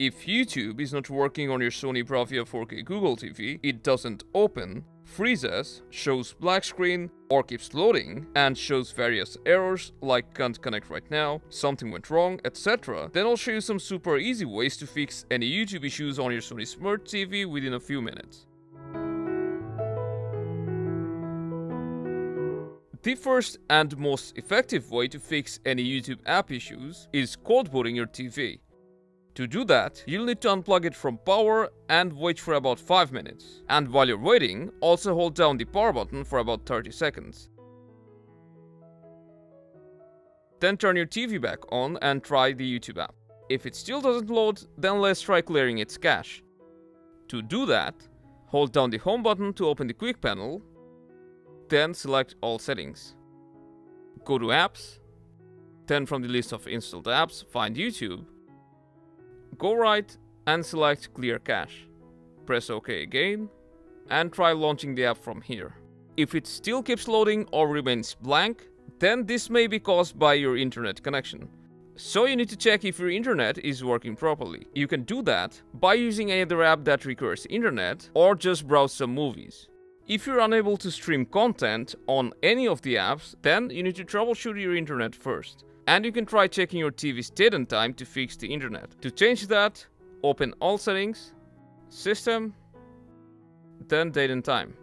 If YouTube is not working on your Sony Bravia 4K Google TV, it doesn't open, freezes, shows black screen, or keeps loading, and shows various errors like can't connect right now, something went wrong, etc., then I'll show you some super easy ways to fix any YouTube issues on your Sony Smart TV within a few minutes. The first and most effective way to fix any YouTube app issues is cold booting your TV. To do that, you'll need to unplug it from power and wait for about 5 minutes. And while you're waiting, also hold down the power button for about 30 seconds. Then turn your TV back on and try the YouTube app. If it still doesn't load, then let's try clearing its cache. To do that, hold down the home button to open the quick panel, then select all settings. Go to apps, then from the list of installed apps, find YouTube, Go right and select clear cache. Press OK again and try launching the app from here. If it still keeps loading or remains blank, then this may be caused by your internet connection. So you need to check if your internet is working properly. You can do that by using any other app that requires internet or just browse some movies. If you're unable to stream content on any of the apps, then you need to troubleshoot your internet first. And you can try checking your TV's date and time to fix the internet. To change that, open all settings, system, then date and time.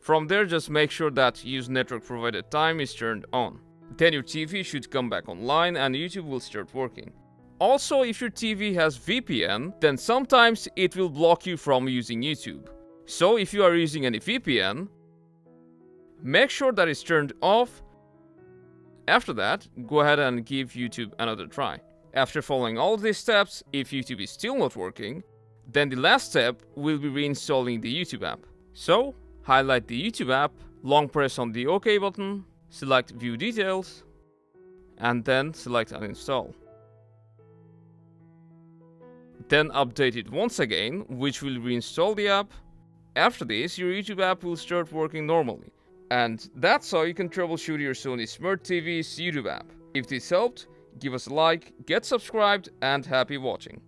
From there just make sure that use network provided time is turned on. Then your TV should come back online and YouTube will start working. Also, if your TV has VPN, then sometimes it will block you from using YouTube. So if you are using any VPN, make sure that it's turned off after that, go ahead and give YouTube another try. After following all these steps, if YouTube is still not working, then the last step will be reinstalling the YouTube app. So, highlight the YouTube app, long press on the OK button, select View Details, and then select Uninstall. Then update it once again, which will reinstall the app. After this, your YouTube app will start working normally. And that's how you can troubleshoot your Sony Smart TV's YouTube app. If this helped, give us a like, get subscribed, and happy watching.